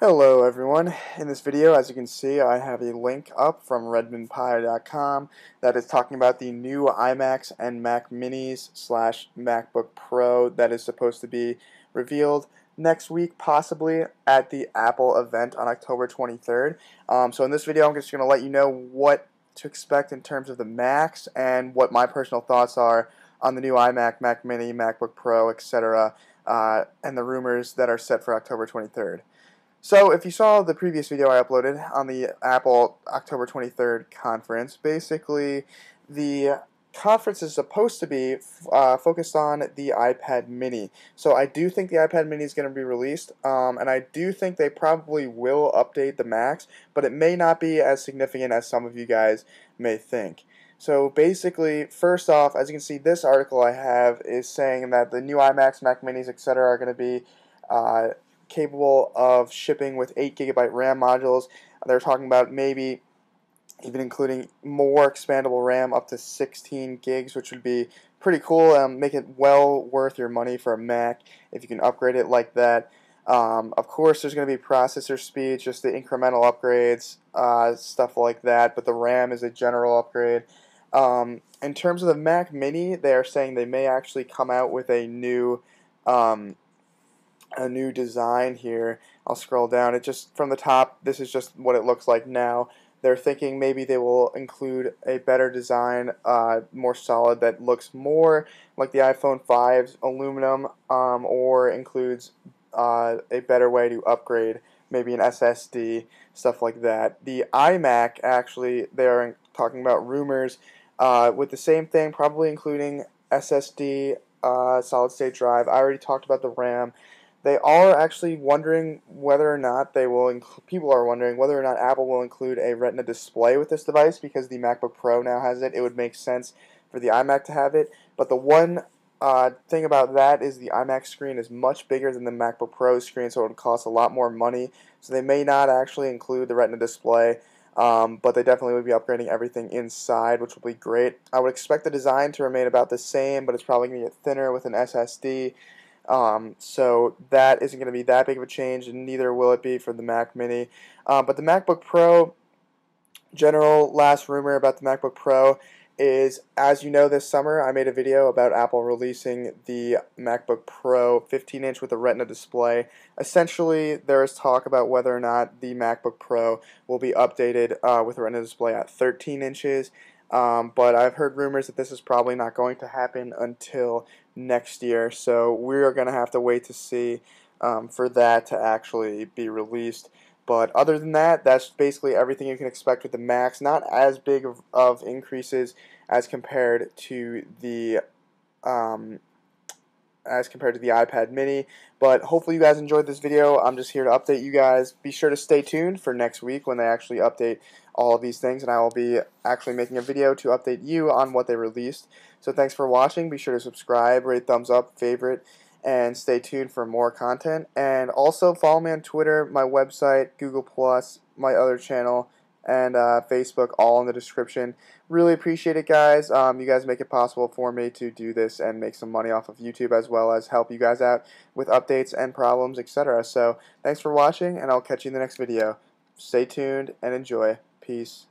Hello everyone. In this video, as you can see, I have a link up from redmondpie.com that is talking about the new iMacs and Mac Minis slash MacBook Pro that is supposed to be revealed next week, possibly at the Apple event on October 23rd. Um, so in this video, I'm just going to let you know what to expect in terms of the Macs and what my personal thoughts are on the new iMac, Mac Mini, MacBook Pro, etc., uh, and the rumors that are set for October 23rd. So if you saw the previous video I uploaded on the Apple October 23rd conference, basically the conference is supposed to be uh, focused on the iPad mini. So I do think the iPad mini is going to be released, um, and I do think they probably will update the Macs, but it may not be as significant as some of you guys may think. So basically, first off, as you can see, this article I have is saying that the new iMacs, Mac Minis, etc. are going to be uh, capable of shipping with 8 gigabyte RAM modules. They're talking about maybe even including more expandable RAM up to 16 gigs, which would be pretty cool. Um, make it well worth your money for a Mac if you can upgrade it like that. Um, of course, there's going to be processor speed, just the incremental upgrades, uh, stuff like that, but the RAM is a general upgrade. Um, in terms of the Mac Mini, they are saying they may actually come out with a new um, a new design here. I'll scroll down. It just from the top. This is just what it looks like now. They're thinking maybe they will include a better design, uh, more solid that looks more like the iPhone 5's aluminum, um, or includes uh, a better way to upgrade, maybe an SSD, stuff like that. The iMac actually, they are talking about rumors uh, with the same thing, probably including SSD, uh, solid state drive. I already talked about the RAM they are actually wondering whether or not they will. Inc- people are wondering whether or not Apple will include a Retina display with this device because the MacBook Pro now has it. It would make sense for the iMac to have it. But the one uh, thing about that is the iMac screen is much bigger than the MacBook Pro screen, so it would cost a lot more money. So they may not actually include the Retina display. Um, but they definitely would be upgrading everything inside, which will be great. I would expect the design to remain about the same, but it's probably going to get thinner with an SSD. Um, so that isn't going to be that big of a change, and neither will it be for the Mac Mini. Um, but the MacBook Pro, general last rumor about the MacBook Pro is, as you know, this summer I made a video about Apple releasing the MacBook Pro 15 inch with a Retina display. Essentially, there is talk about whether or not the MacBook Pro will be updated uh, with a Retina display at 13 inches. Um, but I've heard rumors that this is probably not going to happen until next year, so we're going to have to wait to see um, for that to actually be released. But other than that, that's basically everything you can expect with the Macs. Not as big of, of increases as compared to the um, as compared to the iPad mini. But hopefully you guys enjoyed this video. I'm just here to update you guys. Be sure to stay tuned for next week when they actually update all of these things and I will be actually making a video to update you on what they released. So thanks for watching. Be sure to subscribe, rate, thumbs up, favorite, and stay tuned for more content. And also follow me on Twitter, my website, Google+, my other channel, and uh, Facebook, all in the description. Really appreciate it, guys. Um, you guys make it possible for me to do this and make some money off of YouTube as well as help you guys out with updates and problems, etc. So thanks for watching, and I'll catch you in the next video. Stay tuned and enjoy. Peace.